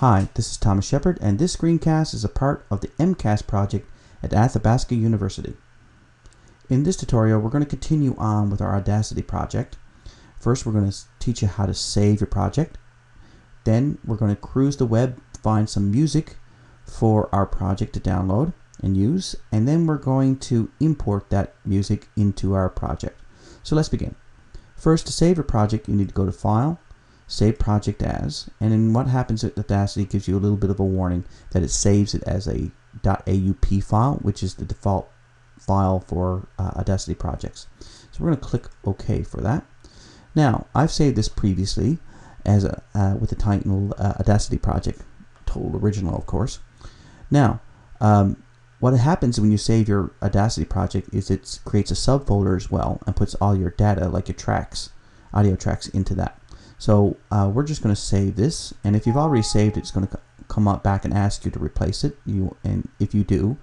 Hi, this is Thomas Sheppard, and this screencast is a part of the mcast project at Athabasca University. In this tutorial, we're going to continue on with our Audacity project. First, we're going to teach you how to save your project. Then, we're going to cruise the web, find some music for our project to download and use, and then we're going to import that music into our project. So let's begin. First, to save your project, you need to go to File, Save Project As, and then what happens at Audacity gives you a little bit of a warning that it saves it as a .aup file, which is the default file for uh, Audacity projects. So we're going to click OK for that. Now, I've saved this previously as a, uh, with the title uh, Audacity project, total original, of course. Now, um, what happens when you save your Audacity project is it creates a subfolder as well and puts all your data, like your tracks, audio tracks, into that. So uh, we're just going to save this, and if you've already saved it, it's going to come up back and ask you to replace it. You and if you do,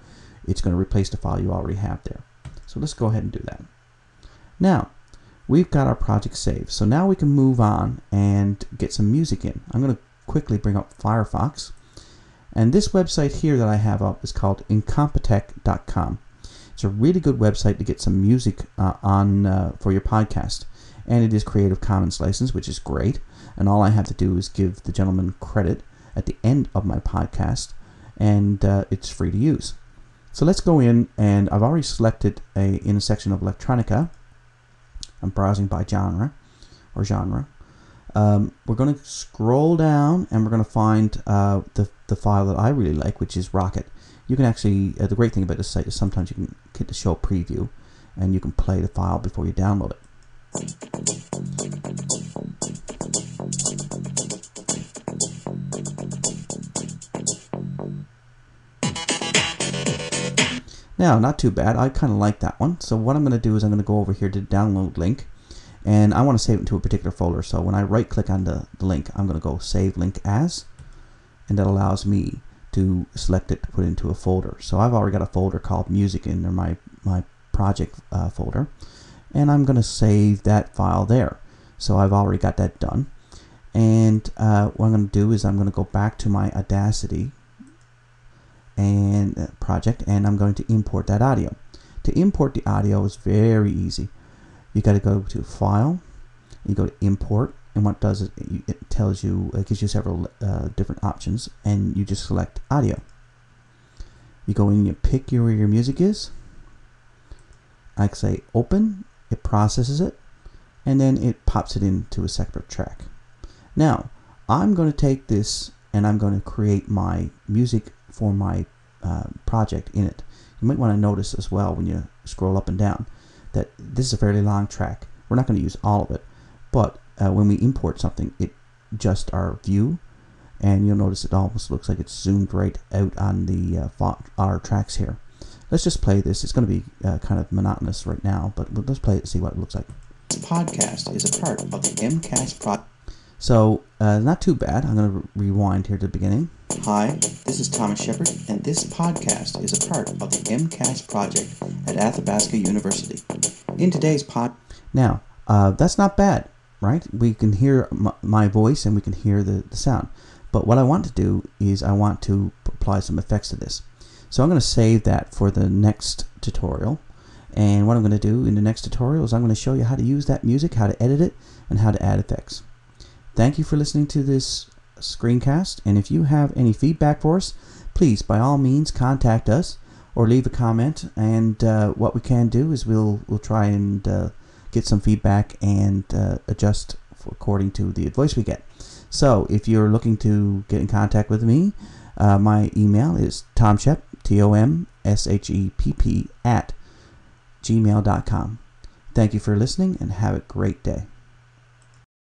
it's going to replace the file you already have there. So let's go ahead and do that. Now, we've got our project saved. So now we can move on and get some music in. I'm going to quickly bring up Firefox. And this website here that I have up is called incompetech.com. It's a really good website to get some music uh, on uh, for your podcast. And it is Creative Commons license, which is great. And all I have to do is give the gentleman credit at the end of my podcast, and uh, it's free to use. So let's go in, and I've already selected a intersection of electronica. I'm browsing by genre or genre. Um, we're going to scroll down and we're going to find uh, the, the file that I really like, which is Rocket. You can actually, uh, the great thing about this site is sometimes you can hit the show preview and you can play the file before you download it. Now, not too bad. I kind of like that one. So what I'm going to do is I'm going to go over here to download link and I want to save it to a particular folder. So when I right click on the, the link, I'm going to go save link as and that allows me to select it to put into a folder. So I've already got a folder called music in my, my project uh, folder and I'm going to save that file there. So I've already got that done. And uh, what I'm going to do is I'm going to go back to my Audacity and uh, project and I'm going to import that audio. To import the audio is very easy you got to go to File, you go to Import, and what it does is it tells you, it gives you several uh, different options, and you just select Audio. You go in, you pick where your music is. I say Open, it processes it, and then it pops it into a separate track. Now, I'm going to take this and I'm going to create my music for my uh, project in it. You might want to notice as well when you scroll up and down that this is a fairly long track. We're not going to use all of it, but uh, when we import something, it just our view, and you'll notice it almost looks like it's zoomed right out on the uh, our tracks here. Let's just play this. It's going to be uh, kind of monotonous right now, but let's play it and see what it looks like. This podcast is a part of the mcast project. So, uh, not too bad. I'm going to re rewind here to the beginning. Hi, this is Thomas Sheppard, and this podcast is a part of the mcast project at Athabasca University. In today's pod. Now, uh, that's not bad, right? We can hear my voice and we can hear the, the sound. But what I want to do is I want to apply some effects to this. So I'm going to save that for the next tutorial. And what I'm going to do in the next tutorial is I'm going to show you how to use that music, how to edit it, and how to add effects. Thank you for listening to this screencast, and if you have any feedback for us, please, by all means, contact us or leave a comment. And uh, what we can do is we'll we'll try and uh, get some feedback and uh, adjust according to the advice we get. So, if you're looking to get in contact with me, uh, my email is tomshepp, T-O-M-S-H-E-P-P, at gmail.com. Thank you for listening and have a great day.